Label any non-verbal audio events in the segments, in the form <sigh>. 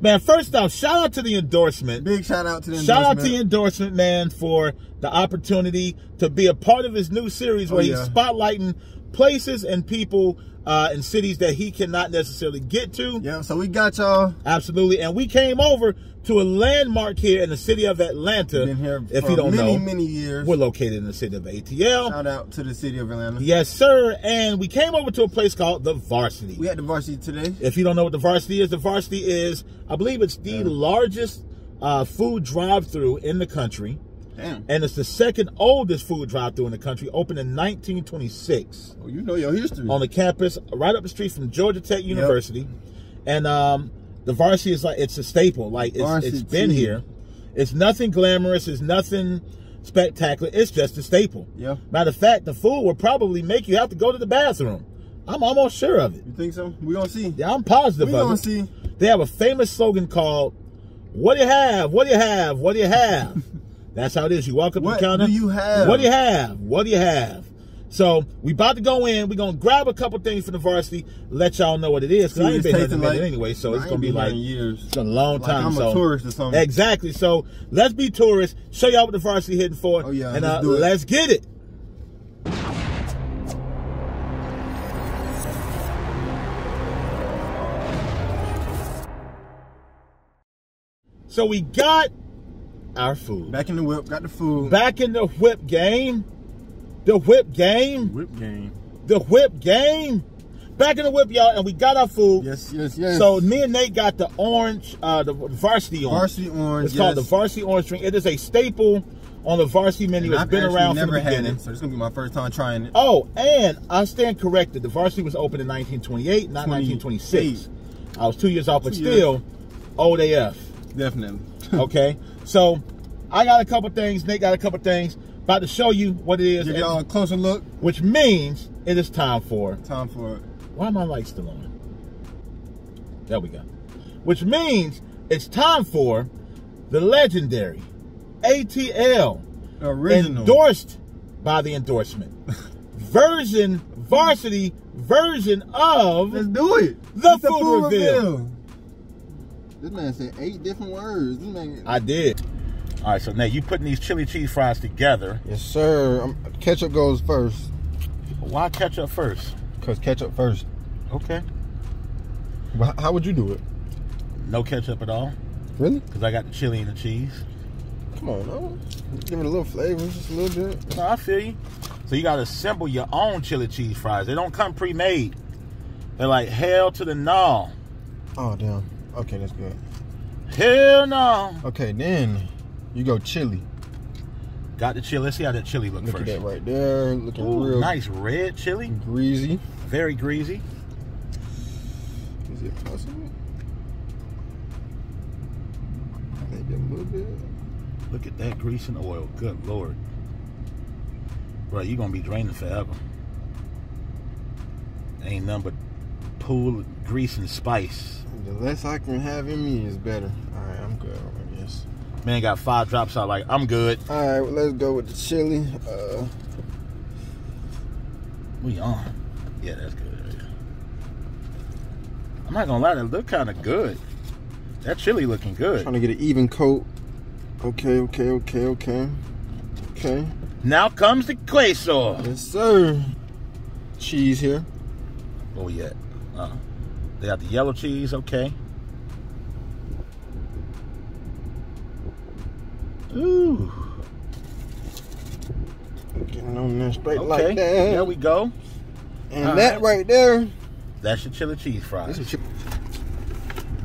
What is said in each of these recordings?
Man, first off, shout out to the endorsement. Big shout out to the Shout out to the endorsement. man for the opportunity to be a part of his new series where Oh, he's spotlighting places and people uh, in cities that he cannot necessarily get to. Yeah, so we got y'all. Absolutely. And we came over to a landmark here in the city of Atlanta. Been here if for you don't many, know, many years. we're located in the city of ATL. Shout out to the city of Atlanta. Yes, sir. And we came over to a place called the Varsity. We had the varsity today. If you don't know what the Varsity is, the Varsity is, I believe it's the largest uh, food drive-through in the country. Damn. And it's the second oldest food drive-through in the country, opened in 1926 Oh, you know your history. on the campus right up the street from Georgia Tech University. And um, the Varsity is like it's a staple. Like it's, it's been here. It's nothing glamorous. It's nothing spectacular. It's just a staple. Yeah. Matter of fact, the food will probably make you have to go to the bathroom. I'm almost sure of it. You think so? We gonna see. Yeah, I'm positive We gonna it. see. They have a famous slogan called "What do you have? What do you have? What do you have?" <laughs> That's how it is. You walk up What to the counter. What do you have? What do you have? What do you have? So we about to go in. We're gonna grab a couple things from the varsity. Let y'all know what it is. Cause See I ain't been here in a minute like. anyway, so it's gonna be like years. it's a long Like time. I'm a so tourist or something. Exactly. So let's be tourists. Show y'all what the varsity hitting for. Oh, yeah, and let's uh, do it. let's get it. So we got our food. Back in the whip, got the food. Back in the whip game. The whip game. whip game. The whip game. Back in the whip, y'all, and we got our food. Yes, yes, yes. So me and Nate got the orange, uh, the varsity orange. varsity orange. It's called the varsity orange drink. It is a staple on the varsity menu. And It's I've been around never from the had beginning. it, so it's gonna be my first time trying it. Oh, and I stand corrected. The varsity was opened in 1928, not 1926. I was two years off, but Two years. still old AF. Definitely. <laughs> Okay, so I got a couple things. Nate got a couple things. About to show you what it is, Give y'all a closer look. which means it is time for. Time for it. Why am I light still on? There we go. Which means it's time for the legendary ATL Original. endorsed by the endorsement <laughs> version varsity version of Let's do it. The It's food reveal. This man said eight different words. This man. I did. All right, so now you putting these chili cheese fries together. Yes, sir. Um, ketchup goes first. Why ketchup first? Cause ketchup first. Okay. But how would you do it? No ketchup at all Really? because I got the chili and the cheese. Come on, no. Give it a little flavor, just a little bit. No, I feel you. So you gotta assemble your own chili cheese fries. They don't come pre-made. They're like hell to the no. Oh damn. Okay, that's good. Hell no. Okay, then you go chili. Got the chili. Let's see how that chili look Look first. at that right there, looking Ooh, real nice red chili. greasy. Very greasy. Is it possible? Maybe a little bit. Look at that grease and oil. Good lord. Bro, you gonna be draining forever. Ain't nothing but pool grease and spice. The less I can have in me is better. All right, I'm good on this. Man got five drops out like I'm good. All right, well, let's go with the chili. Uh, We on. Yeah, that's good. I'm not gonna lie, that look kinda good. That chili looking good. trying to get an even coat. Okay, okay, okay, okay. Okay. Now comes the queso. Yes, sir. Cheese here. Oh we at? Uh, they got the yellow cheese, okay. Ooh. Getting on there straight Okay. like that. There we go. and All that right. right there. That's your chili cheese fries. This is chip.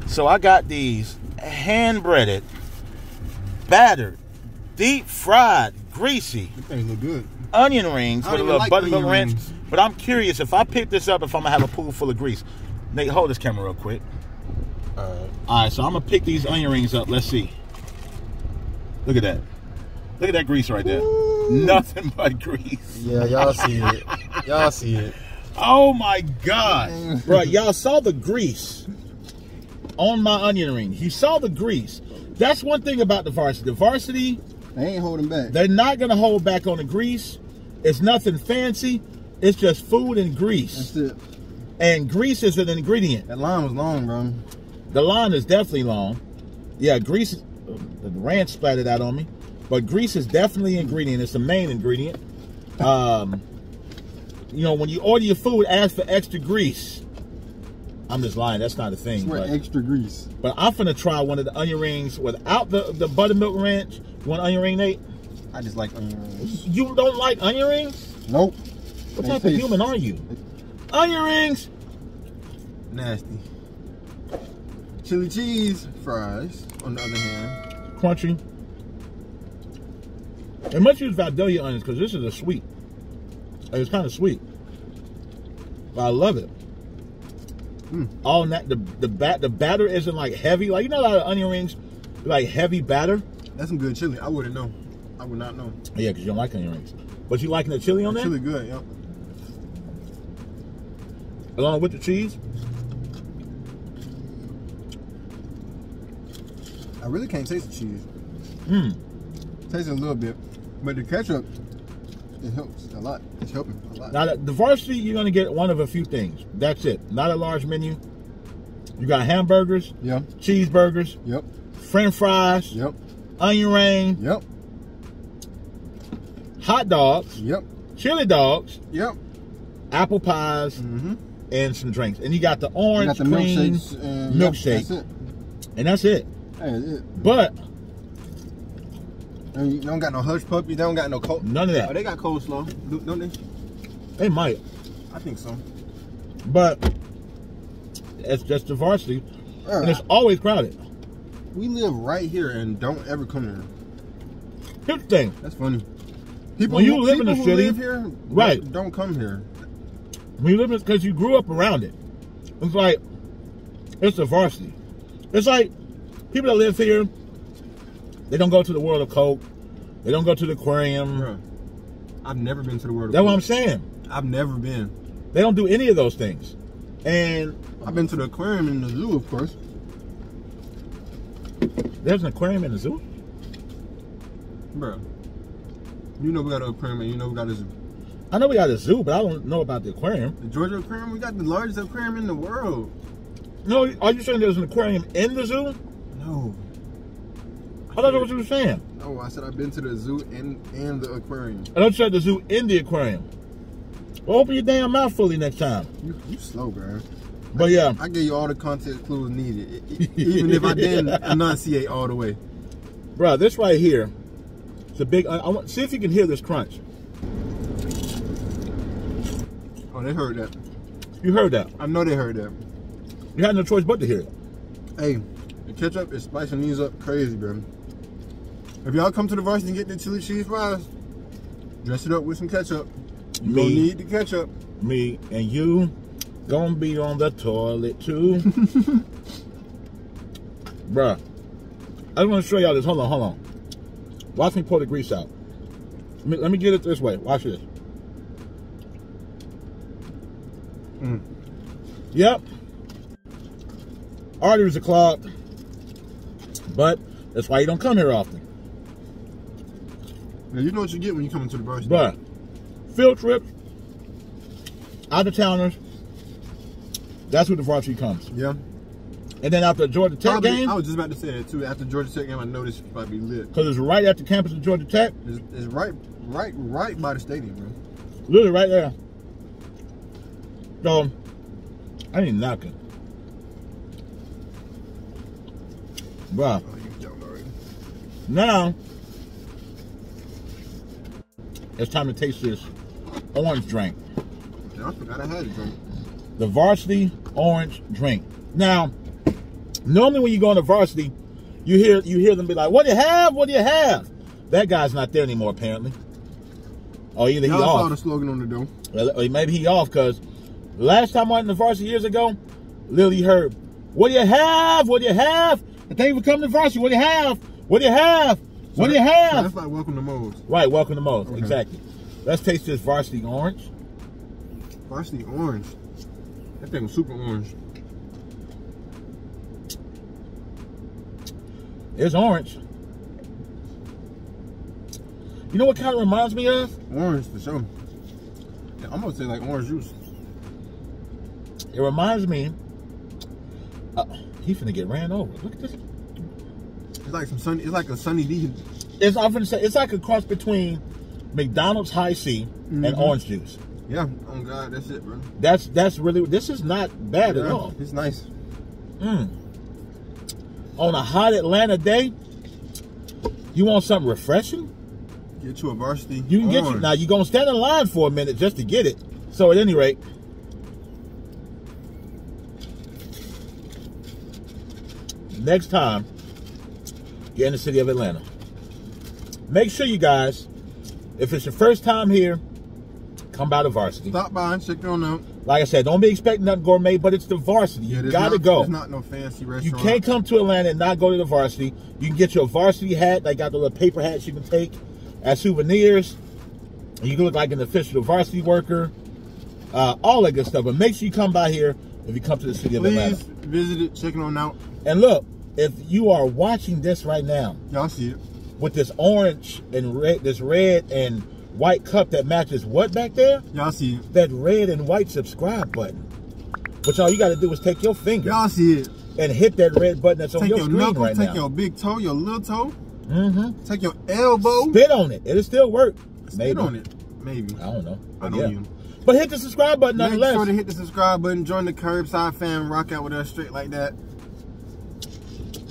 So I got these hand breaded, battered, deep fried, greasy look good. onion rings with a little like buttermilk onion ranch. rings. But I'm curious if I pick this up, if I'm gonna have a pool full of grease. Nate, hold this camera real quick. All right. All right, so I'm gonna pick these onion rings up. Let's see. Look at that. Look at that grease right there. Ooh. Nothing <laughs> but grease. Yeah, y'all see it. Y'all see it. Oh my god, mm. bro! Y'all saw the grease on my onion rings. You saw the grease. That's one thing about the varsity. The varsity, They ain't holding back. they're not gonna hold back on the grease. It's nothing fancy. It's just food and grease. That's it. And grease is an ingredient. That line was long, bro. The line is definitely long. Yeah, grease, the ranch splattered out on me. But grease is definitely an ingredient. It's the main ingredient. Um, you know, when you order your food, ask for extra grease. I'm just lying. That's not a thing. But, extra grease. but I'm finna try one of the onion rings without the, the buttermilk ranch. You want onion ring, Nate? I just like onion rings. You don't like onion rings? Nope. What type of human are you? Onion rings. Nasty. Chili cheese fries, on the other hand. crunchy. They must use Vidalia onions because this is a sweet. It's kind of sweet. But I love it. Mm. All that the the bat the batter isn't like heavy. Like you know a lot of onion rings, like heavy batter. That's some good chili. I wouldn't know. I would not know. Yeah, because you don't like onion rings. But you liking the chili on there? Chili good, yeah. Along with the cheese? I really can't taste the cheese. Mmm. Tastes a little bit, but the ketchup it helps a lot. It's helping a lot. Now, the- varsity, you're going to get one of a few things. That's it. Not a large menu. You got hamburgers, yeah. cheeseburgers, Yep. french fries, Yep. onion ring, Yep. hot dogs, Yep. chili dogs, Yep. apple pies, Mm-hmm. And some drinks. And you got the orange got the cream, milkshakes. And milkshake. That's it. and that's it. That's it. But And you don't got no hush puppy. They don't got no cold. none of that. Oh, they got coleslaw, do- don't they? They might, I think so. but it's just the varsity, and it's Uh, always crowded. we live right here and don't ever come here. Here's the thing: That's funny. People When you who, live in who city- live here, Right. Don't come here. When you live because you grew up around it. It's like it's the varsity. It's like people that live here. They don't go to the World of Coke. They don't go to the aquarium. Bruh, I've never been to the World of That's what I'm saying. I've never been. They don't do any of those things. And I've been to the aquarium and the zoo, of course. there's an aquarium in the zoo. Bro, you know we got an aquarium and you know we got a zoo. I know we got a zoo, but I don't know about the aquarium. The Georgia Aquarium, we got the largest aquarium in the world. No, are you saying there's an aquarium in the zoo? No. I thought that's what you were saying. No, I said I've been to the zoo and, and the aquarium. I don't said the zoo in the aquarium. Well, open your damn mouth fully next time. You, you slow, bro. But yeah, I gave you all the content clues needed, <laughs> even if I didn't enunciate all the way. bro, this right here, it's a big. I, I want see if you can hear this crunch. Oh, they heard that. You heard that? I know they heard that. You had no choice but to hear it. Hey, the ketchup is spicing these up crazy, bro. If y'all come to the varsity and get the chili cheese fries, dress it up with some ketchup. You Me. gonna need the ketchup. Me and you gonna be on the toilet too, <laughs> bruh. I just want to show y'all this. Hold on, hold on. Watch me pour the grease out. Let me, let me get it this way. Watch this. Mm. Yep. Arteries are clogged. But that's why you don't come here often. Now you know what you get when you come into the varsity. But field trips, out of towners, that's where the varsity comes. yeah. And then after the Georgia Tech Probably, game, I was just about to say that too. After Georgia Tech game, I know this should probably be lit. because it's right at the campus of Georgia Tech, It's, it's right, right, right by the stadium, bro. literally right there. So, I ain't knocking. Bruh, Oh, now it's time to taste this orange drink. Yeah, I forgot I had a drink. the varsity orange drink. Now, normally when you go the varsity, you hear you hear them be like, "What do you have? What do you have?" That guy's not there anymore, apparently. Or either he Y'all saw the slogan on the door. or maybe he off because last time I went in the varsity years ago, Lily heard, "What do you have? What do you have?" And thank you for coming to varsity. What do you have? What do you have? What do you So have? that's like welcome to Moe's. Right, welcome to Moe's. Okay. Exactly. Let's taste this varsity orange. Varsity orange. That thing was super orange. It's orange. You know what kind of reminds me of? Orange for sure. Yeah, I'm gonna say like orange juice. It reminds me. Uh, He finna get ran over. Look at this. It's like some sunny. It's like a sunny D. It's often say it's like a cross between McDonald's High C and Mhm. orange juice. Yeah. Oh God, that's it, bro. That's that's really this is not bad at all. It's nice. Mm. On a hot Atlanta day, you want something refreshing? Get you a varsity. You can get you now. You're gonna stand in line for a minute just to get it. So at any rate, next time you're in the city of Atlanta, make sure you guys, if it's your first time here, come by the varsity. Stop by and check it on out. Like I said, don't be expecting nothing gourmet, but it's the varsity. Yeah, You gotta not, go. There's not no fancy restaurant. You can't come to Atlanta and not go to the varsity. You can get your varsity hat. They got the little paper hats you can take as souvenirs. You can look like an official varsity worker. Uh, all that good stuff. But make sure you come by here if you come to the city of Atlanta. Please visit it. Check it on out. And look, if you are watching this right now Y'all see it. with this orange and red, this red and white cup that matches what back there? Y'all see it. That red and white subscribe button. Which all you got to do is take your finger Y'all see it. and hit that red button that's on your, your screen knuckle, right take now. your big toe, your little toe, Mm-hmm. take your elbow. Spit on it. It'll still work. Spit Maybe. on it. Maybe. I don't know. I don't yeah. even. But hit the subscribe button Make nonetheless. sure to hit the subscribe button, join the curbside fam, rock out with us straight like that.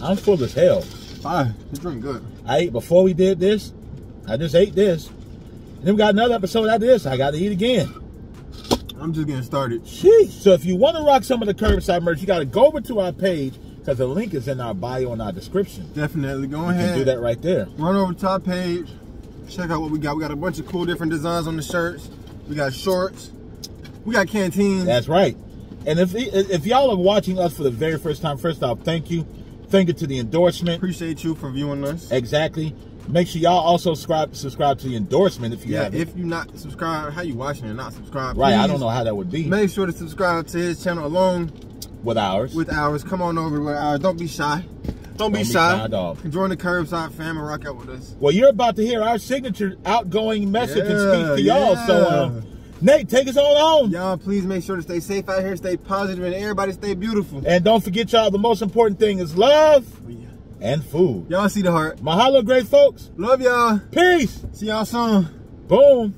I'm full as hell. Bye. You drink good. I ate before we did this. I just ate this. And then we got another episode after this. I got to eat again. I'm just getting started. Sheesh. So if you want to rock some of the curbside merch, you got to go over to our page because the link is in our bio and our description. Definitely. Go You ahead. can do that right there. Run over to our page. Check out what we got. We got a bunch of cool different designs on the shirts. We got shorts. We got canteens. That's right. And if if y'all are watching us for the very first time, first off, thank you. Thank you to the endorsement. Appreciate you for viewing us. Exactly. Make sure y'all also subscribe subscribe to the endorsement if you Yeah, haven't. if you're not subscribed, how you watching and not subscribed? right, I don't know how that would be Make sure to subscribe to his channel along with ours. with ours. Come on over with ours. Don't be shy. Don't, be be shy. shy. Join the curbside fam and rock out with us. well, you're about to hear our signature outgoing message and speak to y'all. So, uh, yeah. Nate, take us on home. Y'all, please make sure to stay safe out here, stay positive, and everybody stay beautiful. And don't forget, y'all, the most important thing is love Yeah. and food. Y'all see the heart. Mahalo, great folks. Love y'all. Peace. See y'all soon. Boom.